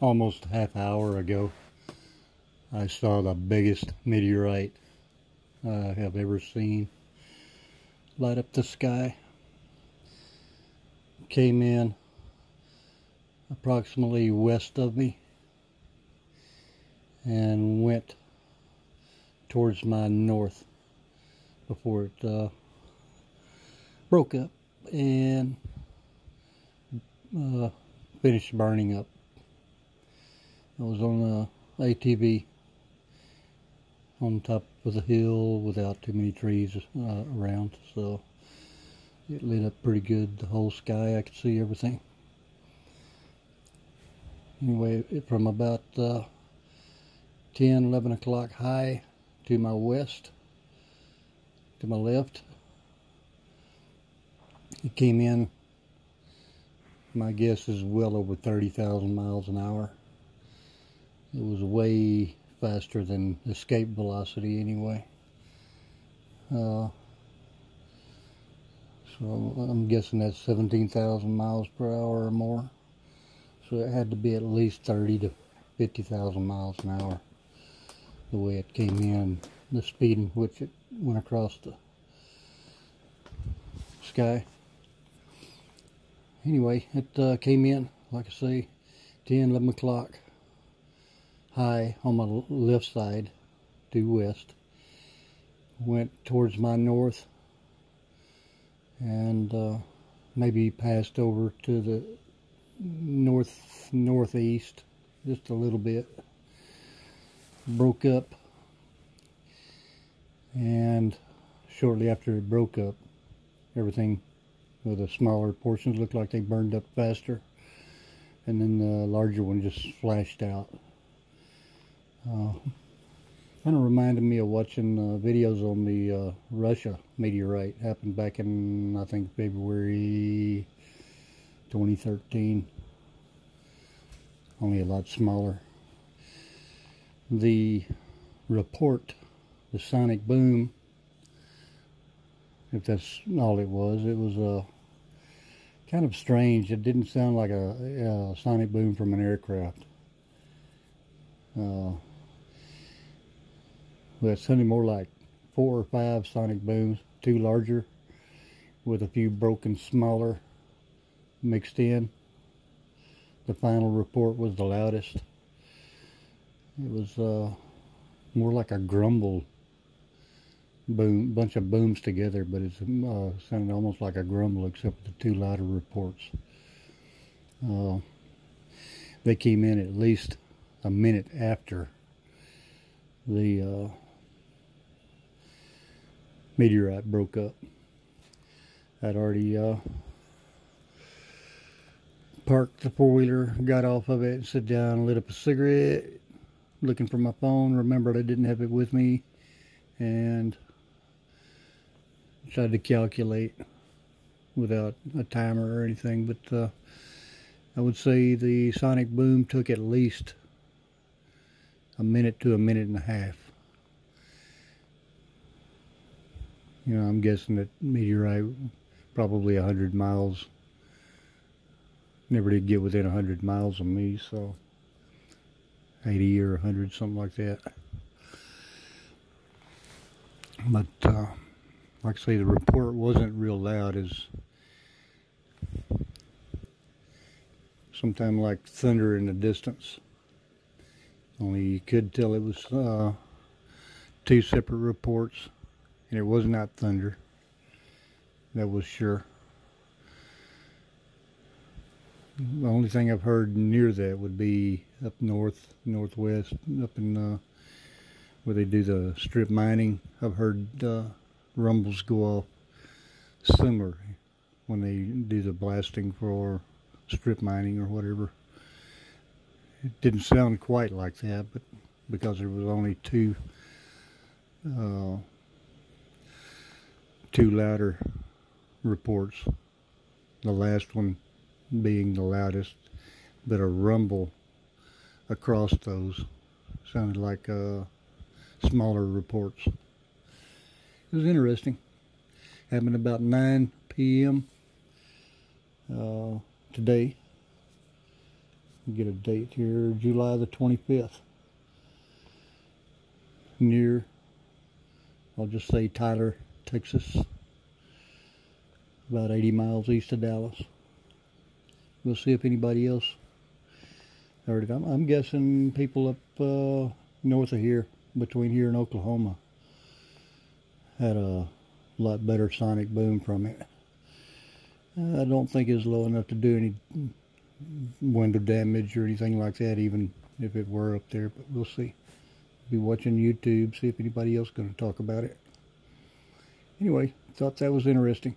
almost half hour ago, I saw the biggest meteorite I have ever seen light up the sky. Came in approximately west of me and went towards my north before it uh, broke up and uh, finished burning up. I was on a ATV on top of the hill without too many trees uh, around, so it lit up pretty good. The whole sky, I could see everything. Anyway, from about uh, 10, 11 o'clock high to my west, to my left, it came in, my guess is well over 30,000 miles an hour. It was way faster than escape velocity anyway. Uh, so I'm guessing that's 17,000 miles per hour or more. So it had to be at least 30 to 50,000 miles an hour the way it came in, the speed in which it went across the sky. Anyway, it uh, came in, like I say, 10, 11 o'clock high on my left side due west. Went towards my north and uh, maybe passed over to the north northeast just a little bit. Broke up and shortly after it broke up everything with the smaller portions looked like they burned up faster and then the larger one just flashed out. Uh, kind of reminded me of watching uh, videos on the uh, Russia meteorite. Happened back in, I think, February 2013. Only a lot smaller. The report, the sonic boom, if that's all it was, it was uh, kind of strange. It didn't sound like a, a sonic boom from an aircraft. Uh, it sounded more like four or five sonic booms, two larger with a few broken smaller mixed in. The final report was the loudest. It was uh, more like a grumble boom, bunch of booms together, but it uh, sounded almost like a grumble except the two louder reports. Uh, they came in at least a minute after the uh, meteorite broke up. I'd already uh, parked the four-wheeler, got off of it, sat down, lit up a cigarette, looking for my phone, remembered I didn't have it with me, and tried to calculate without a timer or anything, but uh, I would say the sonic boom took at least a minute to a minute and a half. You know, I'm guessing that meteorite probably a hundred miles. Never did get within a hundred miles of me, so 80 or 100, something like that. But uh, like I say, the report wasn't real loud. As sometime like thunder in the distance. Only you could tell it was uh, two separate reports and it was not thunder. That was sure. The only thing I've heard near that would be up north, northwest, up in uh, where they do the strip mining. I've heard uh, rumbles go off similar when they do the blasting for strip mining or whatever. It didn't sound quite like that, but because there was only two uh, two louder reports. The last one being the loudest, but a rumble across those sounded like uh, smaller reports. It was interesting. Happened about 9 p.m. Uh, today. Get a date here, July the 25th. Near, I'll just say Tyler, Texas. About 80 miles east of Dallas. We'll see if anybody else heard it. I'm, I'm guessing people up uh, north of here, between here and Oklahoma, had a lot better sonic boom from it. I don't think it's low enough to do any window damage or anything like that, even if it were up there, but we'll see. Be watching YouTube, see if anybody else is going to talk about it. Anyway, thought that was interesting.